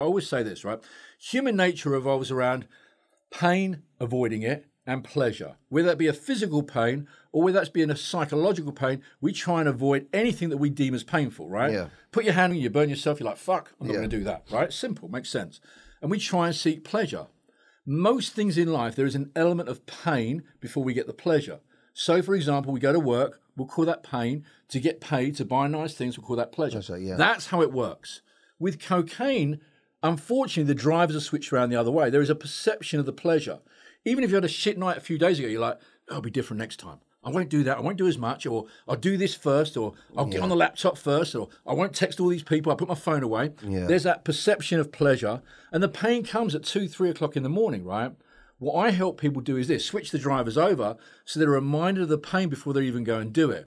I always say this, right? Human nature revolves around pain, avoiding it, and pleasure. Whether that be a physical pain or whether that's being a psychological pain, we try and avoid anything that we deem as painful, right? Yeah. Put your hand on you, burn yourself, you're like, fuck, I'm not Yeah. going to do that, right? Simple, makes sense. And we try and seek pleasure. Most things in life, there is an element of pain before we get the pleasure. So, for example, we go to work, we'll call that pain. To get paid to buy nice things, we'll call that pleasure. Pleasure, yeah. That's how it works. With cocaine, unfortunately, the drivers are switched around the other way. There is a perception of the pleasure. Even if you had a shit night a few days ago, you're like, "Oh, it'll be different next time. I won't do that. I won't do as much, or I'll do this first, or I'll get on the laptop first, or I won't text all these people. I'll put my phone away. Yeah. There's that perception of pleasure, and the pain comes at two, three o'clock in the morning, right? What I help people do is this switch the drivers over so they're reminded of the pain before they even go and do it.